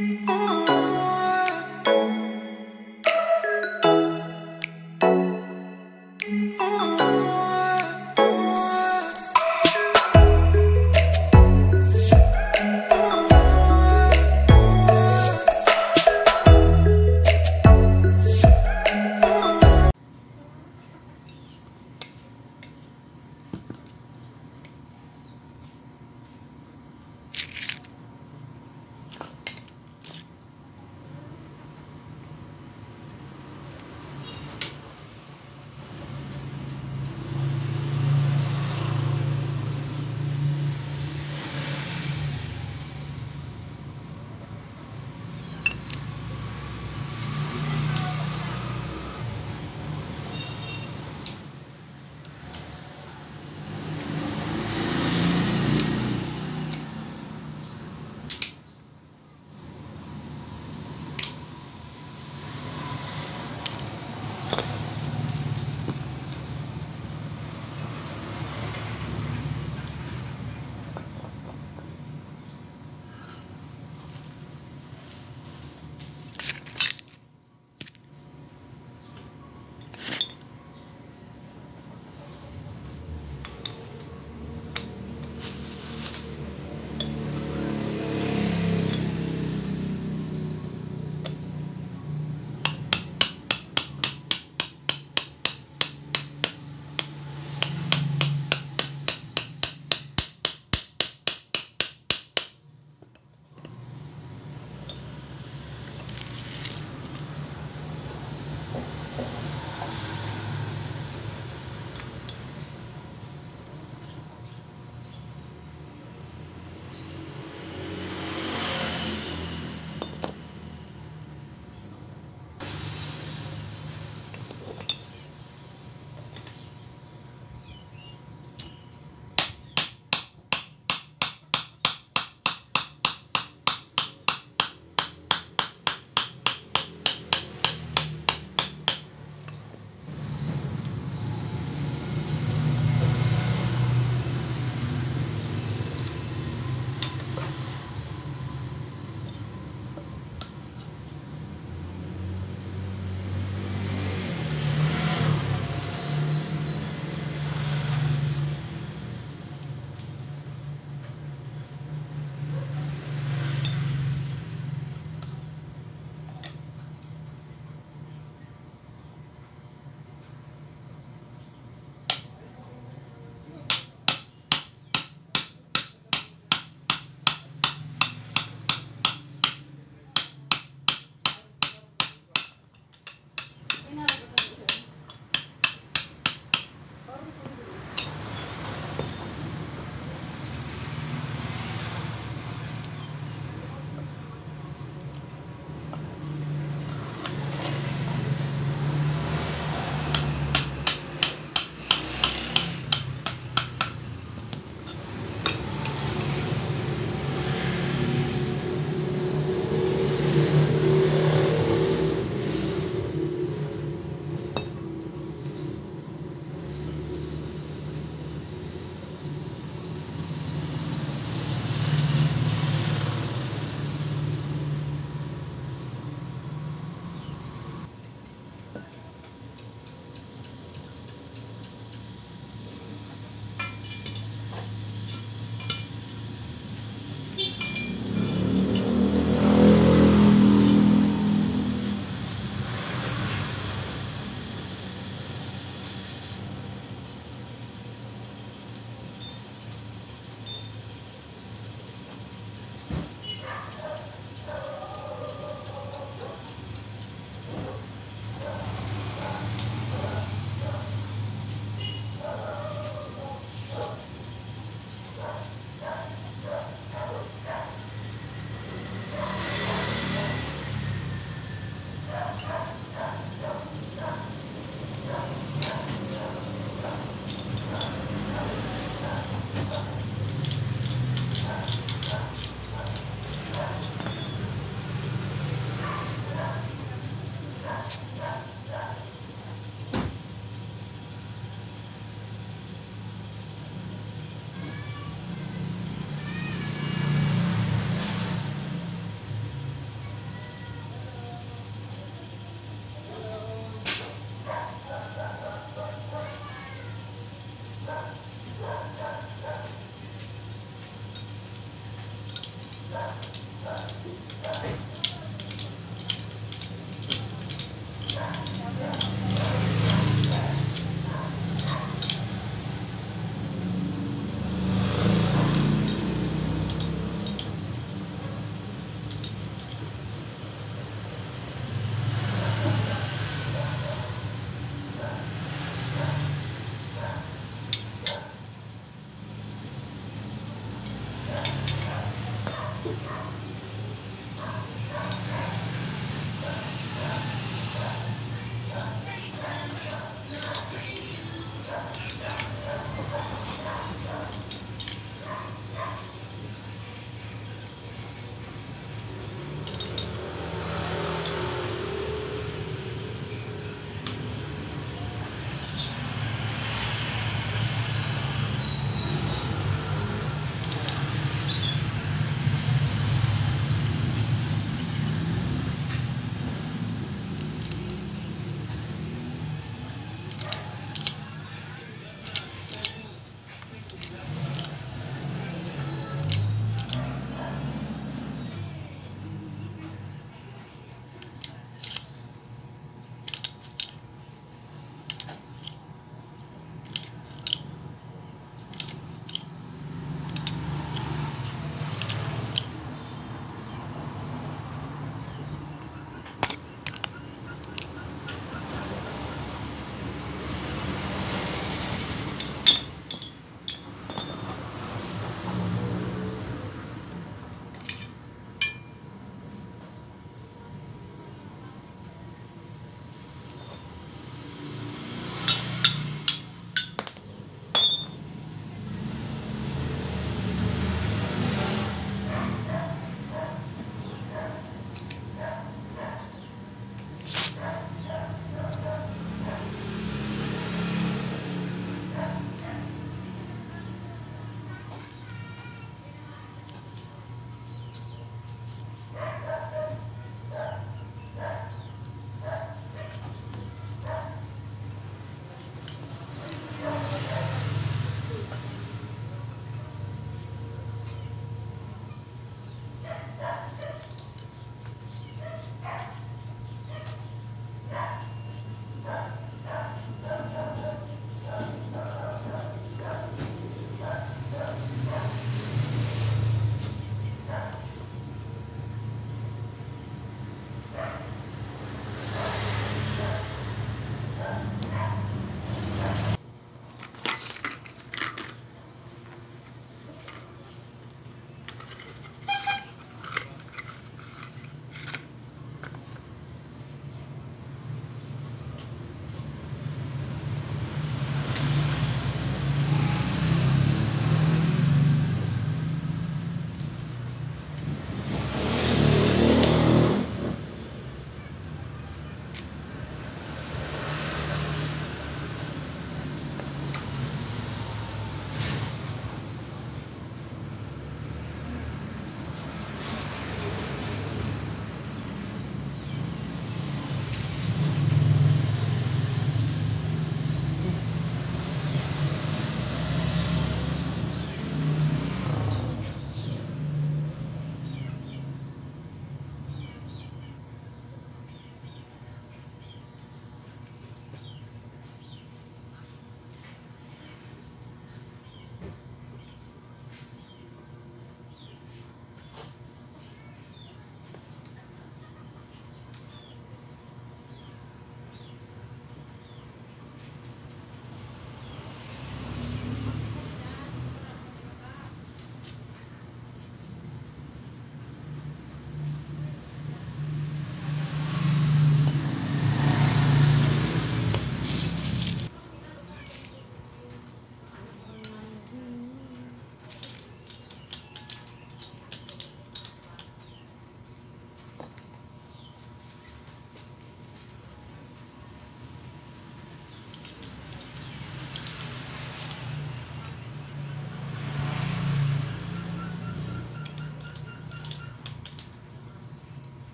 Ooh.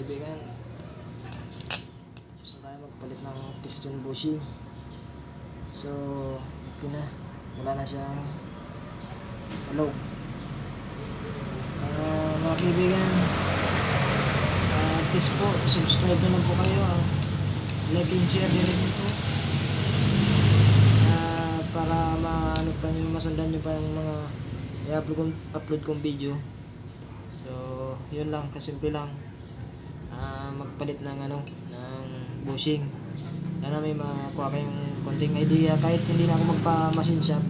kaibigan. Gusto tayo magpalit ng piston bushing. So okay na. Wala na siyang alog. Uh, mga kaibigan uh, please po subscribe na po kayo uh, like and share din rin po. Uh, para maano pa nyo masundan nyo pa yung mga i-upload kong, upload kong video. So, yun lang, kasimple lang magpalit ng ano ng bushing. Sana may makuha kayong konting idea. Kahit hindi na ako magpa machine shop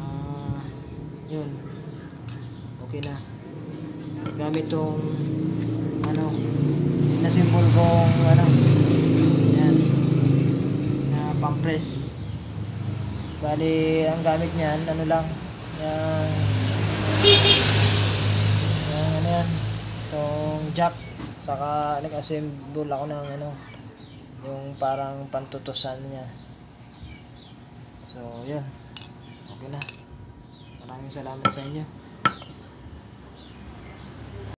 ah, yun. Okay na. Gamit tong ano na-symbol kong ano yan na pump press bali ang gamit niyan ano lang yan. Yan ano yan itong jack saka nag-assemble ako ng ano yung parang pantutusan niya. So yun. Okay na. Maraming salamat sa inyo